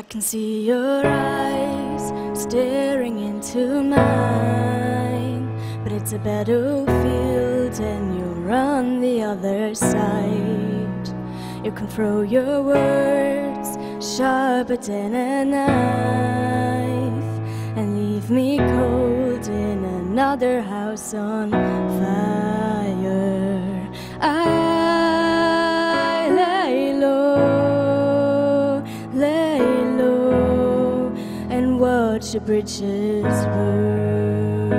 I can see your eyes staring into mine, but it's a battlefield and you're on the other side. You can throw your words sharper than a knife and leave me cold in another house on fire. Watch the bridges burn.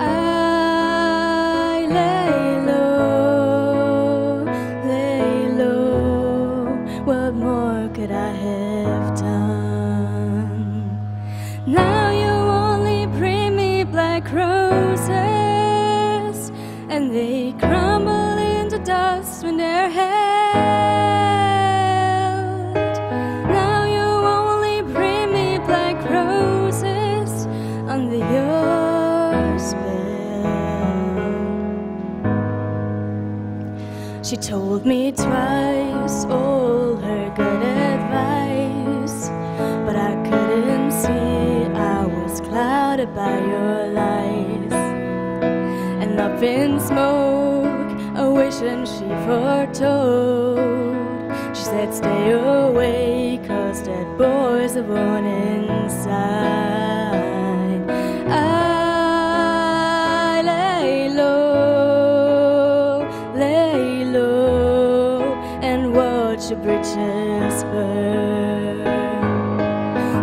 I lay low, lay low. What more could I have done? Now you only bring me black roses, and they crumble into dust when they're held. Spell. She told me twice all her good advice, but I couldn't see I was clouded by your lies. And up in smoke, a wishing she foretold. She said, Stay away, cause that boy's are born inside. Bridges burn.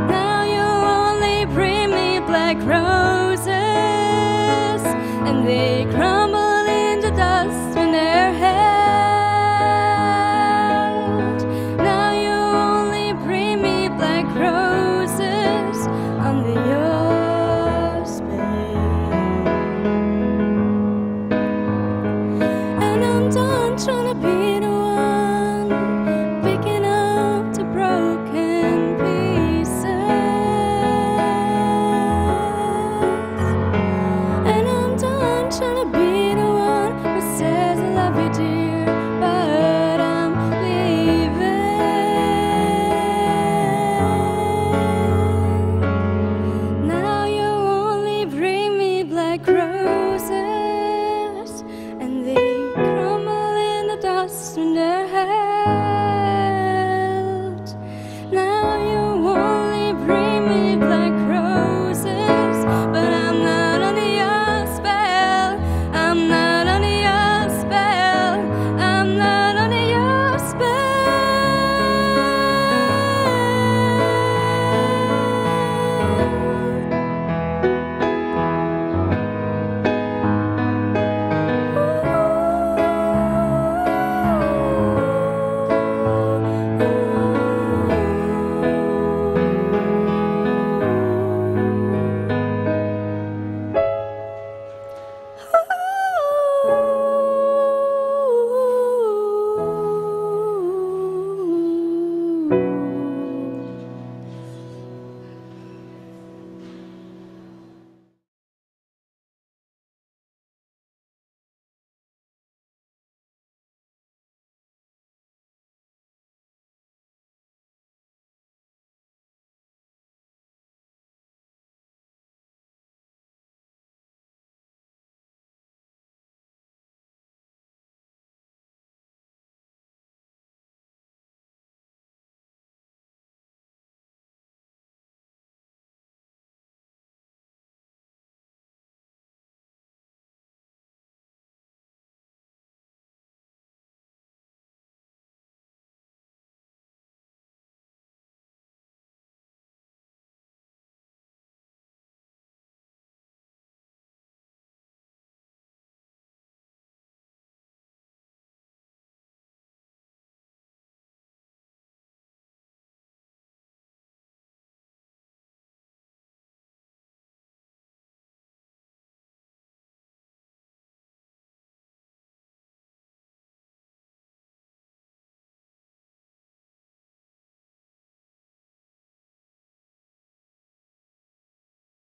Now you only bring me black roses, and they. no